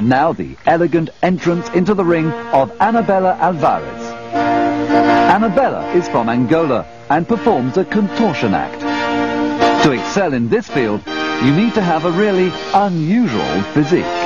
And now the elegant entrance into the ring of Anabela Alvarez. Anabela is from Angola and performs a contortion act. To excel in this field, you need to have a really unusual physique.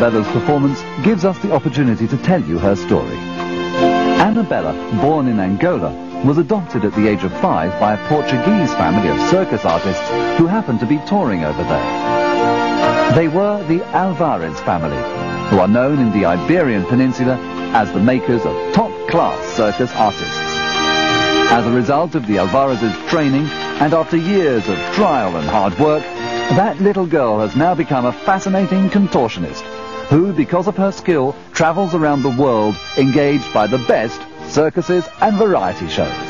Anabela's performance gives us the opportunity to tell you her story. Anabela, born in Angola, was adopted at the age of five by a Portuguese family of circus artists who happened to be touring over there. They were the Alvarez family, who are known in the Iberian Peninsula as the makers of top-class circus artists. As a result of the Alvarez's training, and after years of trial and hard work, that little girl has now become a fascinating contortionist who, because of her skill, travels around the world engaged by the best circuses and variety shows.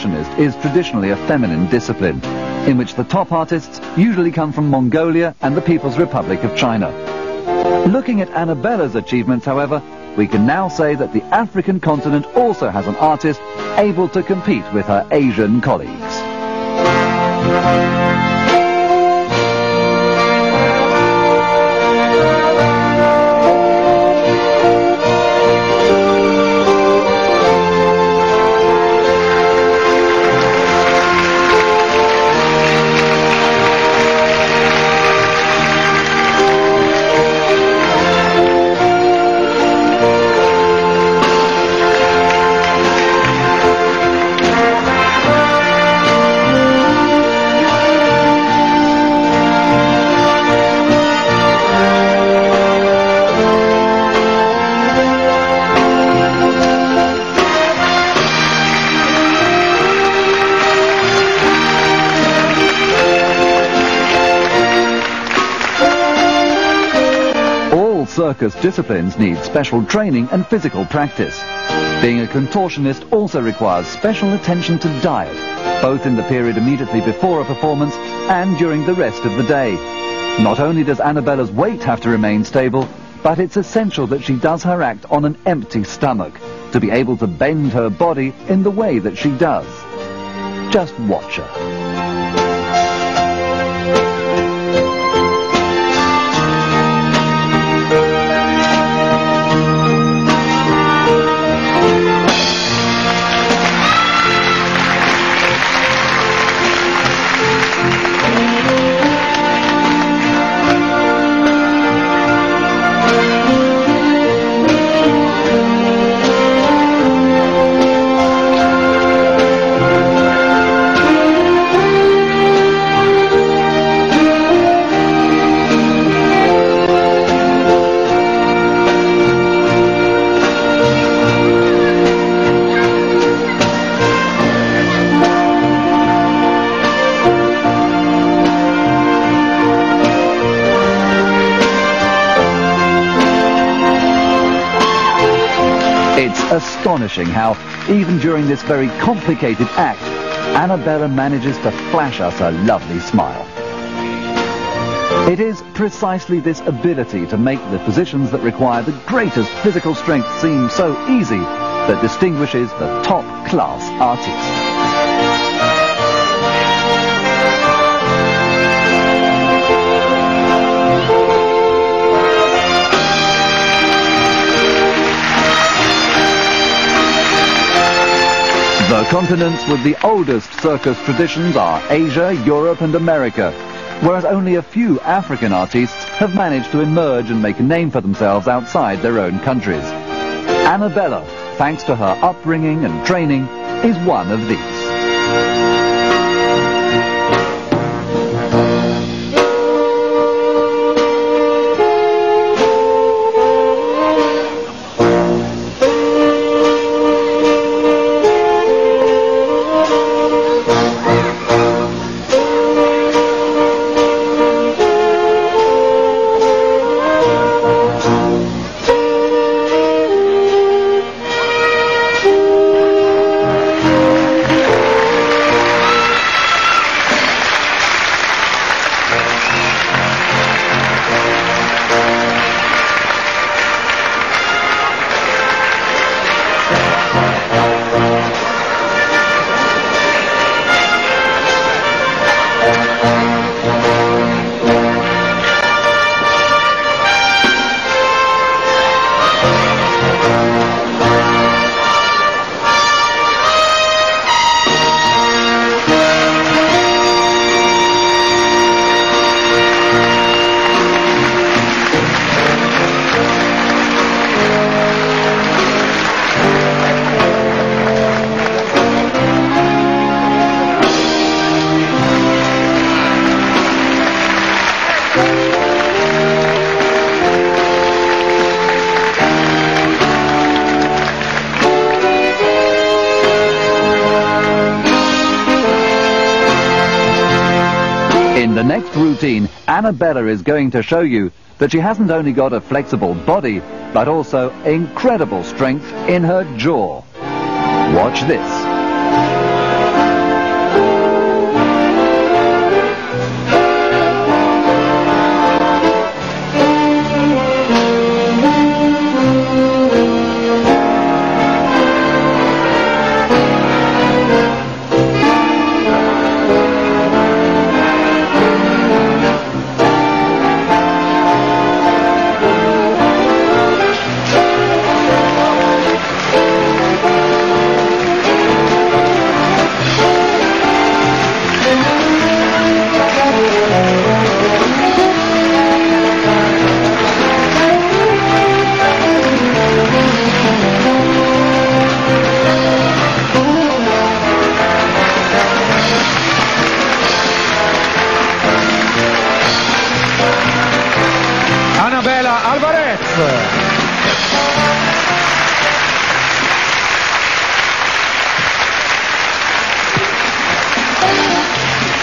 Contortionist is traditionally a feminine discipline, in which the top artists usually come from Mongolia and the People's Republic of China. Looking at Anabela's achievements, however, we can now say that the African continent also has an artist able to compete with her Asian colleagues. Circus disciplines need special training and physical practice. Being a contortionist also requires special attention to diet, both in the period immediately before a performance and during the rest of the day. Not only does Anabela's weight have to remain stable, but it's essential that she does her act on an empty stomach, to be able to bend her body in the way that she does. Just watch her. Astonishing how, even during this very complicated act, Anabela manages to flash us a lovely smile. It is precisely this ability to make the positions that require the greatest physical strength seem so easy that distinguishes the top-class artiste. Continents with the oldest circus traditions are Asia, Europe and America, whereas only a few African artists have managed to emerge and make a name for themselves outside their own countries. Anabela, thanks to her upbringing and training, is one of these. The next routine, Anabela is going to show you that she hasn't only got a flexible body, but also incredible strength in her jaw. Watch this.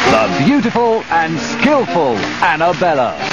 The beautiful and skillful Anabela.